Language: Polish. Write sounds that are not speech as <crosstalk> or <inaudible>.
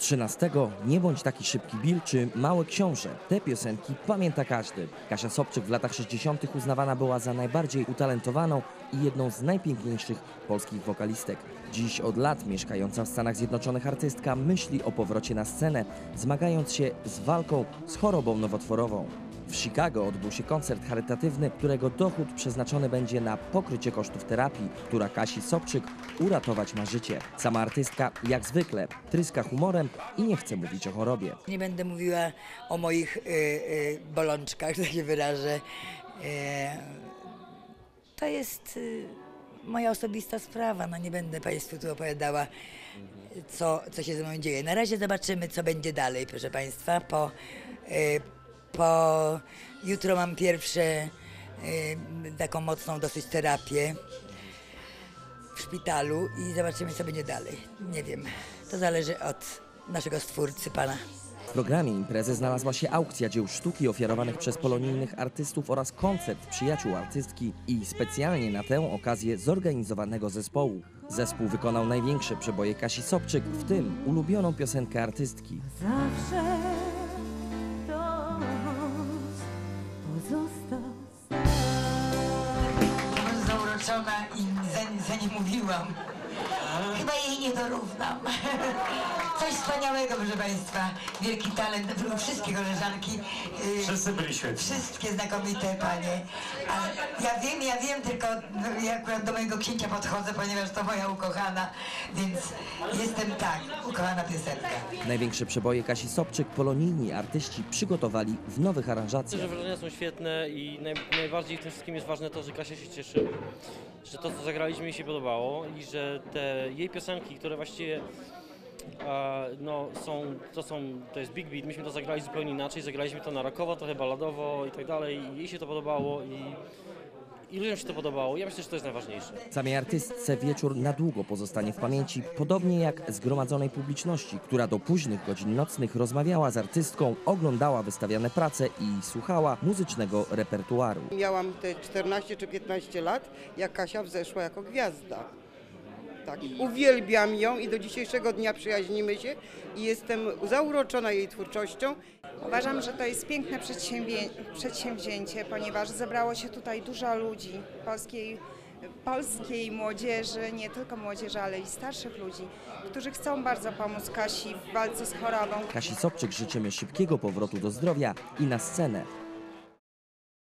13 Nie bądź taki szybki Bill czy Małe Książę. Te piosenki pamięta każdy. Kasia Sobczyk w latach 60. uznawana była za najbardziej utalentowaną i jedną z najpiękniejszych polskich wokalistek. Dziś od lat mieszkająca w Stanach Zjednoczonych artystka myśli o powrocie na scenę, zmagając się z walką z chorobą nowotworową. W Chicago odbył się koncert charytatywny, którego dochód przeznaczony będzie na pokrycie kosztów terapii, która Kasi Sobczyk uratować ma życie. Sama artystka, jak zwykle, tryska humorem i nie chce mówić o chorobie. Nie będę mówiła o moich y, y, bolączkach, <laughs> tak się wyrażę. Y, to jest y, moja osobista sprawa. No nie będę Państwu tu opowiadała, co, co się ze mną dzieje. Na razie zobaczymy, co będzie dalej, proszę Państwa. Po, y, po jutro mam pierwsze y, taką mocną dosyć terapię w szpitalu i zobaczymy, co będzie dalej. Nie wiem. To zależy od naszego stwórcy, pana. W programie imprezy znalazła się aukcja dzieł sztuki ofiarowanych przez polonijnych artystów oraz koncert przyjaciół artystki i specjalnie na tę okazję zorganizowanego zespołu. Zespół wykonał największe przeboje Kasi Sobczyk, w tym ulubioną piosenkę artystki. Zawsze za, za nie mówiłam. Chyba jej nie dorównam. <laughs> Coś wspaniałego, proszę Państwa. Wielki talent. Były wszystkie koleżanki. y, Wszyscy byli świetni. Wszystkie znakomite panie. A ja wiem, ja wiem, tylko ja akurat do mojego księcia podchodzę, ponieważ to moja ukochana, więc jestem tak, ukochana piosenka. Największe przeboje Kasi Sobczyk polonijni artyści przygotowali w nowych Myślę, aranżacjach. że wrażenia są świetne i naj, najbardziej w tym wszystkim jest ważne to, że Kasia się cieszy, że to, co zagraliśmy, jej się podobało i że te jej piosenki, które właściwie e, no, są, to są, to jest big beat, myśmy to zagrali zupełnie inaczej, zagraliśmy to na rockowo, trochę balladowo i tak dalej i jej się to podobało i, i ludziom się to podobało. Ja myślę, że to jest najważniejsze. Samej artystce wieczór na długo pozostanie w pamięci, podobnie jak zgromadzonej publiczności, która do późnych godzin nocnych rozmawiała z artystką, oglądała wystawiane prace i słuchała muzycznego repertuaru. Miałam te 14 czy 15 lat, jak Kasia wzeszła jako gwiazda. Tak, uwielbiam ją i do dzisiejszego dnia przyjaźnimy się i jestem zauroczona jej twórczością. Uważam, że to jest piękne przedsięwzięcie, ponieważ zebrało się tutaj dużo ludzi, polskiej, polskiej młodzieży, nie tylko młodzieży, ale i starszych ludzi, którzy chcą bardzo pomóc Kasi w walce z chorobą. Kasi Sobczyk życzymy szybkiego powrotu do zdrowia i na scenę